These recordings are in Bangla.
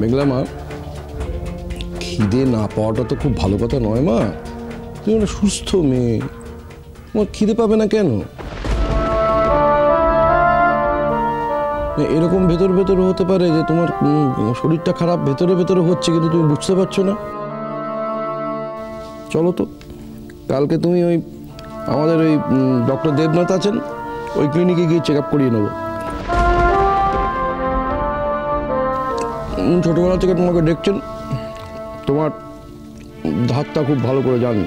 মেঘলা মা, খিদে না পাওয়াটা তো খুব ভালো কথা নয় মা। তুমি একটা সুস্থ মেয়ে, তোমার খিদে পাবে না কেন? এরকম ভেতর ভেতর হতে পারে যে তোমার শরীরটা খারাপ, ভেতরে ভেতরে হচ্ছে কিন্তু তুমি বুঝতে পারছ না। চলো তো, কালকে তুমি ওই আমাদের ওই ডক্টর দেবনাথ আছেন, ওই ক্লিনিকে গিয়ে চেক আপ করিয়ে নেব। ছোটবেলা থেকে তোমাকে দেখছেন তোমার ধাতটা খুব ভালো করে জানি।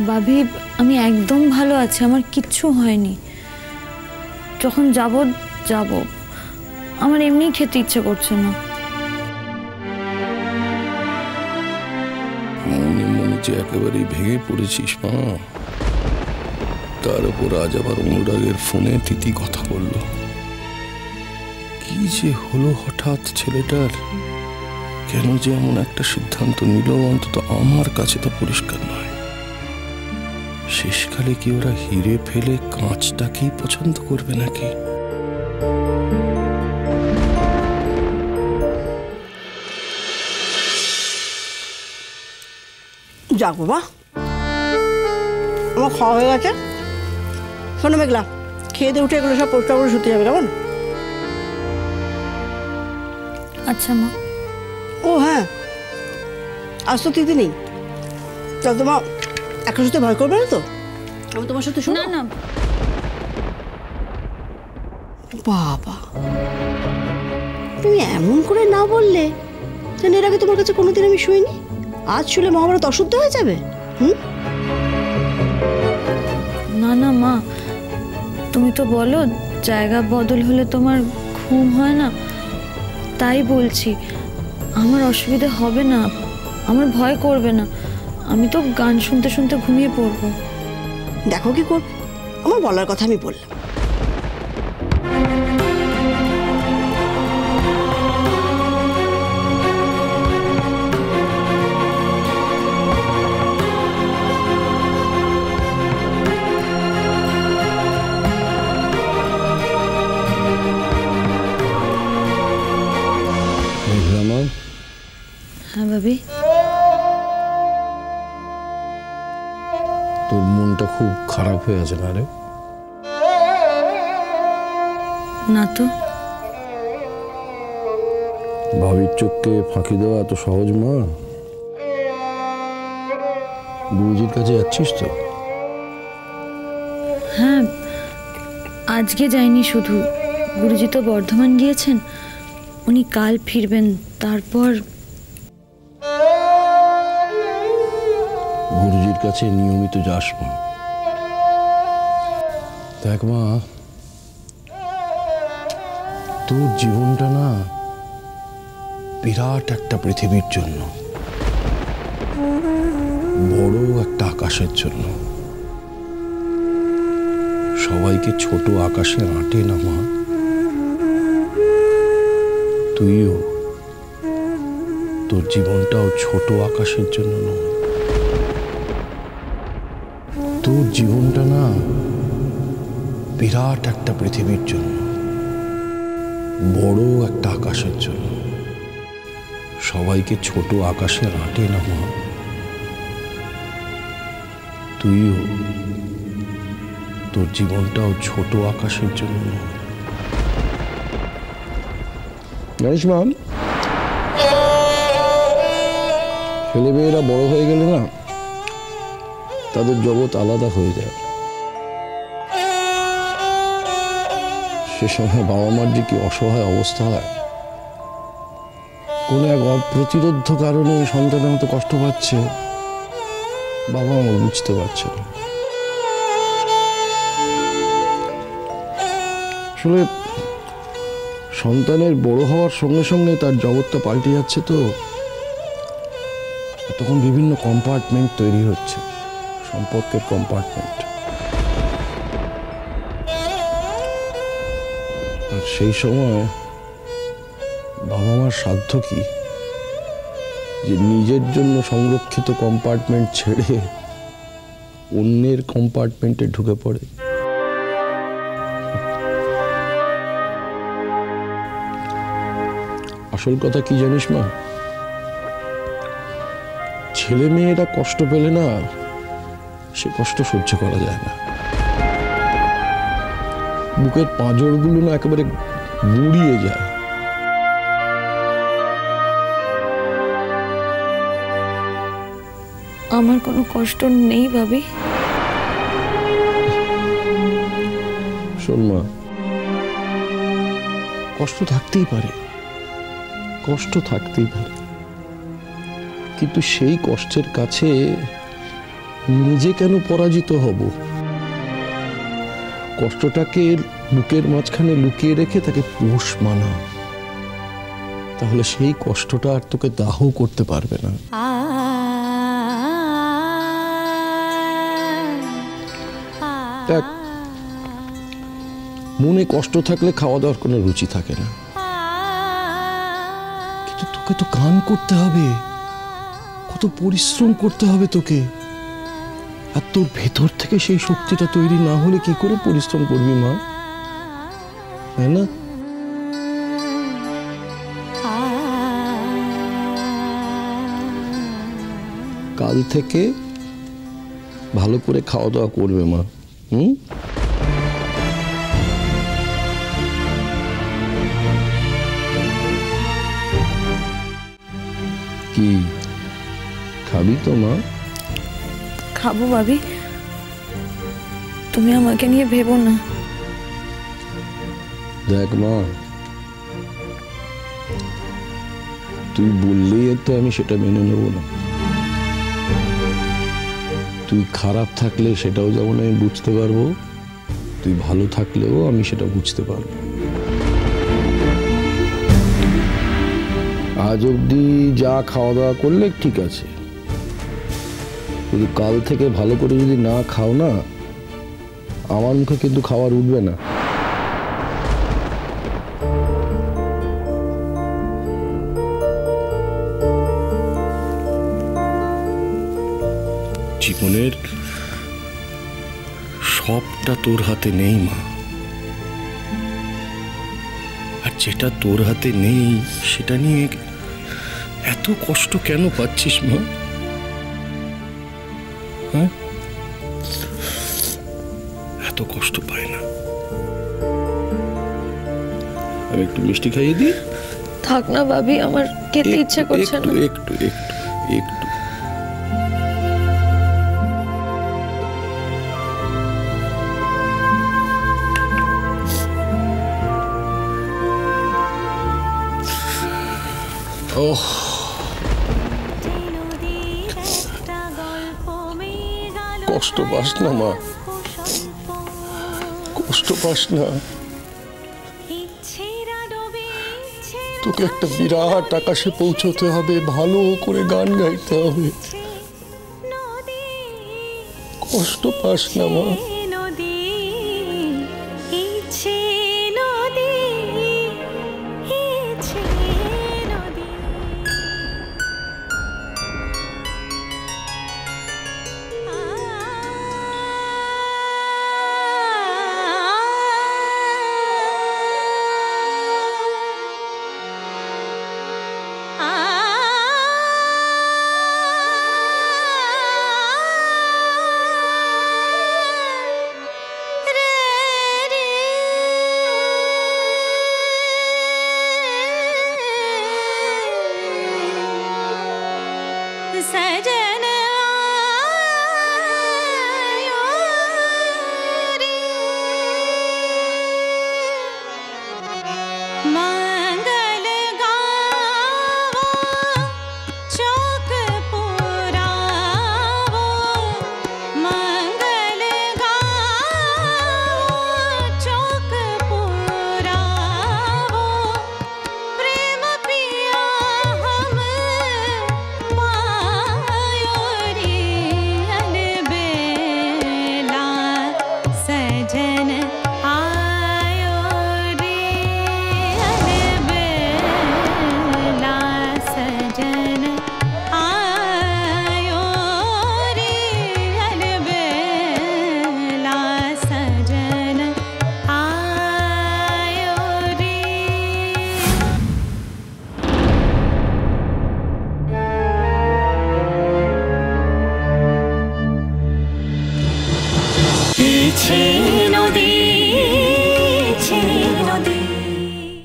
বাবি আমি একদম ভালো আছি আমার কিচ্ছু হয়নি। যখন যাব যাব। আমার এমনি খেতে ইচ্ছে করছে না। মনে মনে যে একেবারেই ভেঙে পড়েছিস মা। তার উপর আজ আবার অনুরাগের ফোনে তিতি কথা বলল। কি যে হলো হঠাৎ ছেলেটার? কেন যে এমন একটা সিদ্ধান্ত নিল অন্তত আমার কাছে তো পরিষ্কার নয়। শেষকালে কি ওরা হিরে ফেলে কাঁচটাকেই পছন্দ করবে নাকি? যাক বাবা। আমার খাওয়া হয়ে গেছে। শোনো মেঘলা, খেয়ে দিয়ে উঠে এগুলো সব পরিষ্কার করে শুতে যাবে, কেমন? আচ্ছা মা। ও হ্যাঁ। আজ তো দিদি নেই। তাহলে তোমার একা সাথে ভয় করবে না তো? আমি তোমার সাথে শোনো না না। বাবা। তুমি এমন করে না বললে যেন এর আগে তোমার কাছে কোনোদিন আমি শুইনি? আজ শুলে মহাভারত অশুদ্ধ হয়ে যাবে হুম? না না মা। তুমি তো বলো জায়গা বদল হলে তোমার ঘুম হয় না। তাই বলছি, আমার অসুবিধে হবে না, আমার ভয় করবে না, আমি তো গান শুনতে শুনতে ঘুমিয়ে পড়ব। দেখো কি করবে, আমার বলার কথা আমি বললাম। তোর মনটা খুব খারাপ হয়ে আছে না রে? না তো। ভাবির চোখকে ফাঁকি দেওয়া এত সহজ মা? গুরুজির কাছে যাচ্ছিস তো? হ্যাঁ আজকে যাইনি শুধু। গুরুজি তো বর্ধমান গিয়েছেন। উনি কাল ফিরবেন তারপর গুরুজির কাছে নিয়মিত যাস মা। দেখ মা, তোর জীবনটা না বিরাট একটা পৃথিবীর জন্য। বড় একটা আকাশের জন্য। সবাইকে ছোট আকাশে আঁটে না মা। তুইও তোর জীবনটাও ছোট আকাশের জন্য নয়। তোর জীবনটা না বিরাট একটা পৃথিবীর জন্য, বড় একটা আকাশের জন্য। সবাইকে ছোট আকাশে আঁটে না মা তুইও তোর জীবনটাও ছোট আকাশের জন্য নয় জানিস মাম ছেলেমেয়েরা বড় হয়ে গেলে না তাদের জগৎ আলাদা হয়ে যায়। সে সময় বাবা মার যে কি অসহায় অবস্থা হয়, কোনো এক অপ্রতিরোধ্য কারণে ওই সন্তানের মতো কষ্ট পাচ্ছে বাবা মা বুঝতে পারছে না। আসলে সন্তানের বড় হওয়ার সঙ্গে সঙ্গে তার জগৎটা পাল্টে যাচ্ছে তো তখন বিভিন্ন কম্পার্টমেন্ট তৈরি হচ্ছে। সম্পর্কের কম্পার্টমেন্ট আর সেই সময় বাবা মার সাধ্য কি? যে নিজের জন্য সংরক্ষিত কম্পার্টমেন্ট ছেড়ে অন্যের কম্পার্টমেন্টে ঢুকে পড়ে। আসল কথা কি জানিস মা? ছেলে মেয়েরা কষ্ট পেলে না সে কষ্ট সহ্য করা যায় না। বুকের পাঁজরগুলো না একেবারে গুড়িয়ে যায়। আমার কোনো কষ্ট নেই ভাবি। শোন মা কষ্ট থাকতেই পারে। কষ্ট থাকতেই পারে। কিন্তু সেই কষ্টের কাছে নিজে কেন পরাজিত হব? কষ্টটাকে বুকের মাঝখানে লুকিয়ে রেখে তাকে পোষ মানা। তাহলে সেই কষ্টটা আর তোকে দাহ করতে পারবে না। মনে কষ্ট থাকলে খাওয়া দাওয়ার কোনো রুচি থাকে না। কিন্তু তোকে তো গান করতে হবে। কত পরিশ্রম করতে হবে তোকে। আর তোর ভেতর থেকে সেই শক্তিটা তৈরি না হলে কি করে পরিশ্রম করবি মা? তাই না? কাল থেকে ভালো করে খাওয়া দাওয়া করবে মা, হুম? কি? খাবি তো মা? খাব ভাবি। তুমি আমাকে নিয়ে ভেবো না। দেখ মা, তুই বললেই তো আমি সেটা মেনে নেব না। তুই খারাপ থাকলে সেটাও যেমন আমি বুঝতে পারব, তুই ভালো থাকলেও আমি সেটা বুঝতে পারব। আজ অবধি যা খাওয়া দাওয়া করলে ঠিক আছে। কিন্তু কাল থেকে ভালো করে যদি না খাও না, আমার মুখে কিন্তু খাবার উঠবে না। জীবনের সবটা তোর হাতে নেই, মা। আর যেটা তোর হাতে নেই, সেটা নিয়ে এত কষ্ট কেন পাচ্ছিস, মা? হ্যাঁ এত কষ্ট পায় না। আমি একটু মিষ্টি খাইয়ে দিই? থাক না ভাবি আমার খেতে ইচ্ছে করছে না। একটু একটু একটু। ওহ। কষ্ট পাস না, মা। কষ্ট পাস না। তোকে একটা বিরাট আকাশে পৌঁছতে হবে, ভালো করে গান গাইতে হবে। কষ্ট পাস না, মা।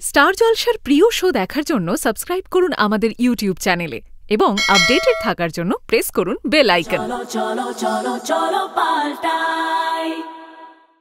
স্টার জলসার প্রিয় শো দেখার জন্য সাবস্ক্রাইব করুন আমাদের ইউটিউব চ্যানেলে এবং আপডেটেড থাকার জন্য প্রেস করুন বেল আইকন।